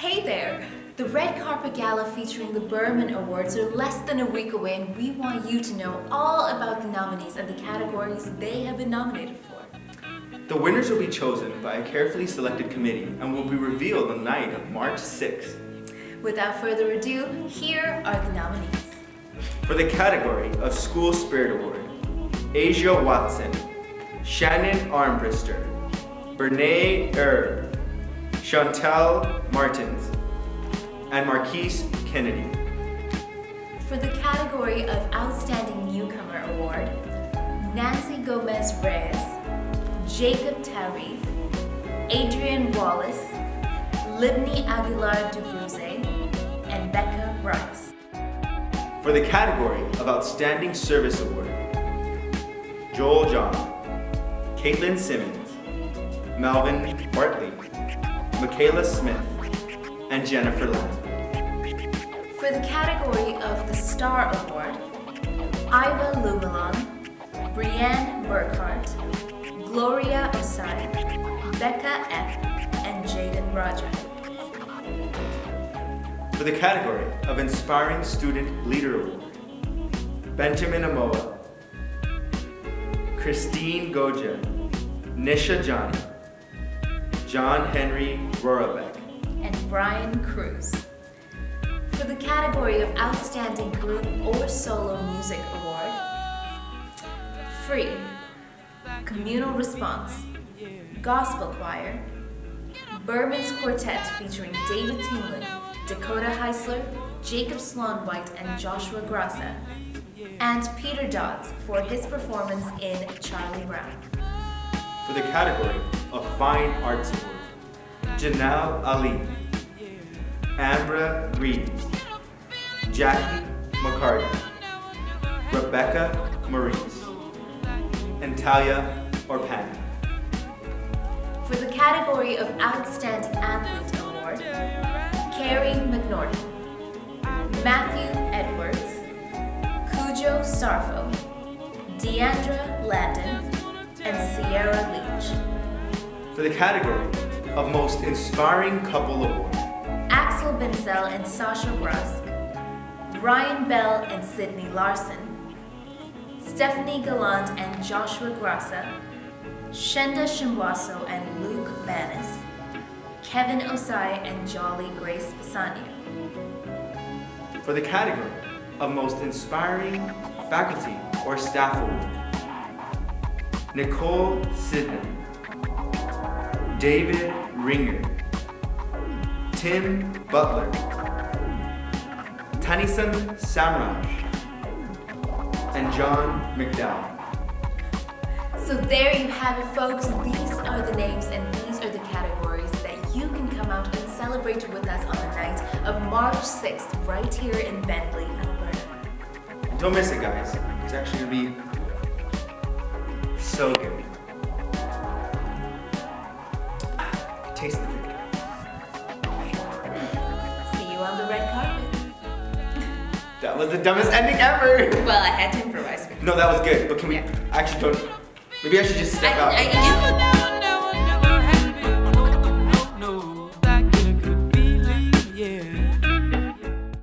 Hey there! The Red Carpet Gala featuring the Burman Awards are less than a week away and we want you to know all about the nominees and the categories they have been nominated for. The winners will be chosen by a carefully selected committee and will be revealed the night of March 6th. Without further ado, here are the nominees. For the category of School Spirit Award, Asia Watson, Shannon Armbrister, Bernae Erb, Chantel Martins, and Marquise Kennedy. For the category of Outstanding Newcomer Award, Nancy Gomez Reyes, Jacob Tarif, Adrian Wallace, Libni Aguilar Dubruse, and Becca Rice. For the category of Outstanding Service Award, Joel John, Caitlin Simmons, Melvin Bartley, Michaela Smith, and Jennifer Lamb. For the category of the Star Award, Iva Lumelon, Brienne Burkhart, Gloria Osai, Becca F., and Jaden Roger. For the category of Inspiring Student Leader Award, Benjamin Amoa, Christine Goja, Nisha Johnny, John Henry Rorabeck, and Brian Cruz. For the category of Outstanding Group or Solo Music Award, Free, Communal Response, Gospel Choir, Burman's Quartet featuring David Tingley, Dakota Heisler, Jacob Sloan-White, and Joshua Grassa, and Peter Dodds for his performance in Charlie Brown. For the category of Fine Arts Award, Janelle Ali, Ambra Reed, Jackie McCarty, Rebecca Maurice, and Talia Orpan. For the category of Outstanding Athlete Award, Carrie McNorton, Matthew Edwards, Cujo Sarfo, Deandra Landon, and Sierra Leach. For the category of Most Inspiring Couple Award, Axel Benzel and Sasha Rusk, Ryan Bell and Sydney Larson, Stephanie Gallant and Joshua Grassa, Shenda Shimwaso and Luke Banis, Kevin Osai and Jolly Grace Pisania. For the category of Most Inspiring Faculty or Staff Award, Nicole Sidney, David Ringer, Tim Butler, Tanisan Samraj, and John McDowell. So there you have it folks, these are the names and these are the categories that you can come out and celebrate with us on the night of March 6th right here in Bentley, Alberta. Don't miss it guys, it's actually gonna be so good. Ah, taste the victory. See you on the red carpet. That was the dumbest ending ever! Well, I had to improvise. No, that was good, but can we Yeah. actually don't, maybe I should just step I, out. I,